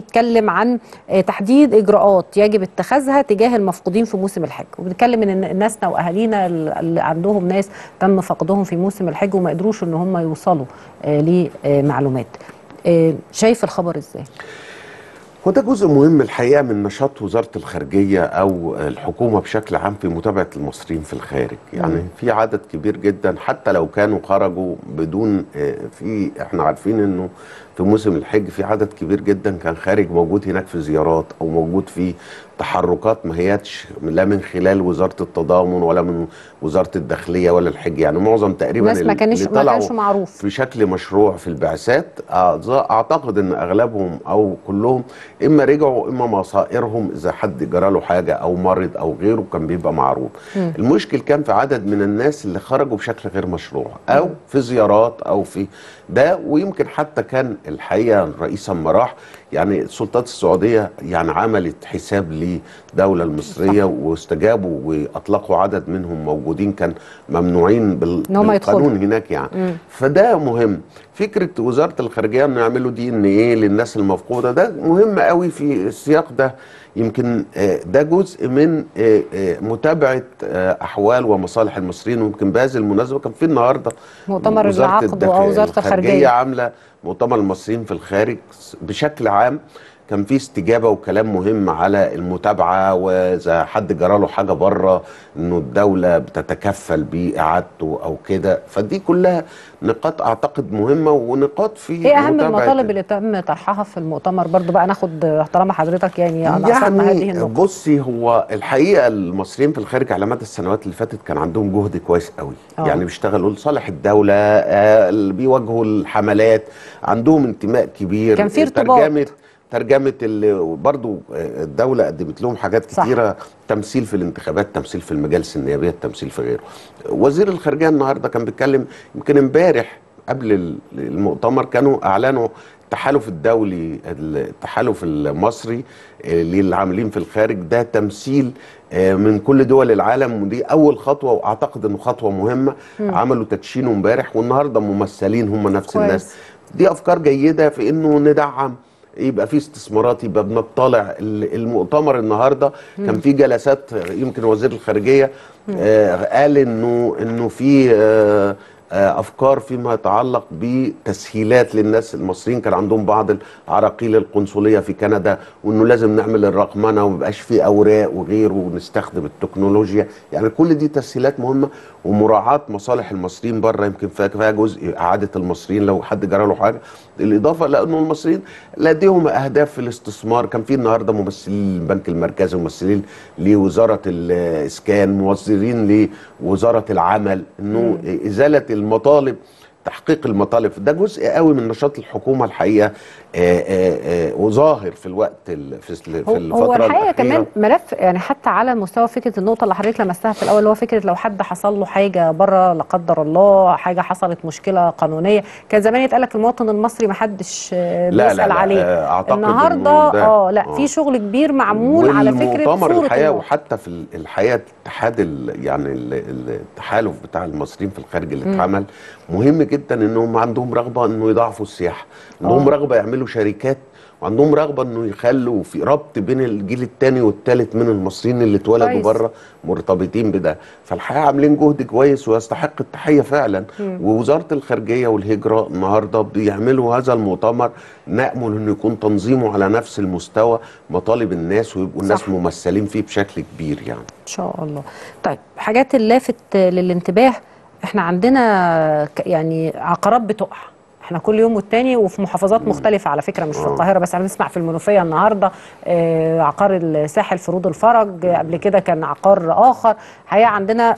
بيتكلم عن آه، تحديد إجراءات يجب اتخاذها تجاه المفقودين في موسم الحج. وبنتكلم إن ناسنا وأهالينا اللي عندهم ناس تم فقدهم في موسم الحج وما قدروش إن هم يوصلوا آه، لمعلومات. آه، شايف الخبر إزاي؟ وده جزء مهم الحقيقة من نشاط وزارة الخارجية أو الحكومة بشكل عام في متابعة المصريين في الخارج، يعني مم. في عدد كبير جدا حتى لو كانوا خرجوا بدون آه، في إحنا عارفين إنه في موسم الحج في عدد كبير جدا كان خارج موجود هناك في زيارات أو موجود في تحركات ما هياتش لا من خلال وزارة التضامن ولا من وزارة الداخلية ولا الحج. يعني معظم تقريبا الناس ما كانش ما كانش معروف. بشكل مشروع في البعثات أعتقد إن أغلبهم أو كلهم إما رجعوا اما مصائرهم إذا حد جرى له حاجة أو مرض أو غيره كان بيبقى معروف. مم. المشكل كان في عدد من الناس اللي خرجوا بشكل غير مشروع أو في زيارات أو في ده ويمكن حتى كان الحقيقة الرئيس أما راح يعني السلطات السعودية يعني عملت حساب للدوله المصرية واستجابوا وأطلقوا عدد منهم موجودين كان ممنوعين بال-. بالقانون هناك يعني. مم. فده مهم. فكرة وزارة الخارجية إنه يعملوا دي إن إيه للناس المفقودة ده مهم قوي في السياق ده. يمكن آه، ده جزء من آه، آه، متابعة أحوال ومصالح المصريين. ويمكن بهذه المناسبة كان في النهارده مؤتمر الداخل- أو وزارة الخارجية. عاملة مؤتمر المصريين في الخارج بشكل عام. كان في استجابة وكلام مهم على المتابعة وإذا حد جرى له حاجة بره إنه الدولة بتتكفل بإعادته أو كده. فدي كلها نقاط أعتقد مهمة ونقاط في إيه أهم المطالب اللي تم طرحها في المؤتمر برضو؟ بقى ناخد طالما حضرتك يعني أنا أصلا هذه يعني النقطة. بصي هو الحقيقة المصريين في الخارج على مدى السنوات اللي فاتت كان عندهم جهد كويس قوي. آه. يعني بيشتغلوا لصالح الدولة آه، اللي بيواجهوا الحملات عندهم انتماء كبير. كان في ارتباط. ترجمة اللي برضو آه، الدولة قدمت لهم حاجات صح. كتيرة تمثيل في الانتخابات تمثيل في المجالس النيابيه التمثيل في غيره وزير الخارجية النهارده كان بيتكلم يمكن امبارح قبل ال- المؤتمر كانوا أعلنوا التحالف الدولي التحالف المصري آه، للعاملين في الخارج ده تمثيل آه، من كل دول العالم ودي أول خطوة وأعتقد إنه خطوة مهمة مم. عملوا تدشينه امبارح والنهاردة ممثلين هم نفس كويس. الناس دي أفكار جيدة في إنه ندعم يبقى في استثمارات يبقى بنطلع ال- المؤتمر النهارده. كان في جلسات يمكن وزير الخارجية آه قال انه إنه في آه، أفكار فيما يتعلق بتسهيلات للناس. المصريين كان عندهم بعض العراقيل القنصلية في كندا وإنه لازم نعمل الرقمنة وما يبقاش في أوراق وغيره ونستخدم التكنولوجيا. يعني كل دي تسهيلات مهمة ومراعاة مصالح المصريين بره يمكن فيها جزء إعادة المصريين لو حد جرى له حاجة. الاضافه لأنه المصريين لديهم أهداف في الاستثمار. كان في النهارده ممثلين للبنك المركزي ممثلين لوزارة الإسكان ممثلين لوزارة العمل إنه إزالة المطالب تحقيق المطالب ده جزء قوي من نشاط الحكومة الحقيقة آه، آه، آه، وظاهر في الوقت ال- في الفترة هو الحقيقة. كمان ملف يعني حتى على مستوى فكرة النقطة اللي حضرتك لمستها في الأول اللي هو فكرة لو حد حصل له حاجة بره لا قدر الله حاجة حصلت مشكلة قانونية كان زمان يتقال لك المواطن المصري ما حدش بيسأل لا عليه أعتقد النهارده آه لا في شغل كبير معمول على فكرة صورة الحقيقة. وحتى في ال- الحقيقة الاتحاد ال- يعني ال- ال- التحالف بتاع المصريين في الخارج اللي. اتعمل مهم جدا إنهم عندهم رغبة إنه يضاعفوا السياحة عندهم آه. رغبة يعملوا شركات وعندهم رغبة إنه يخلوا في ربط بين الجيل الثاني والثالث من المصريين اللي اتولدوا. بره مرتبطين بده فالحقيقة عاملين جهد كويس ويستحق التحية فعلا مم. ووزارة الخارجية والهجرة النهارده بيعملوا هذا المؤتمر نأمل إنه يكون تنظيمه على نفس المستوى مطالب الناس ويبقوا الناس صح. ممثلين فيه بشكل كبير يعني إن شاء الله طيب حاجات اللافت للانتباه إحنا عندنا يعني عقارات بتقع. إحنا كل يوم والتاني وفي محافظات مختلفة على فكرة مش في آه. القاهرة بس بنسمع في المنوفية النهاردة آه، عقار الساحل فروض الفرج قبل كده كان عقار آخر. حقيقة عندنا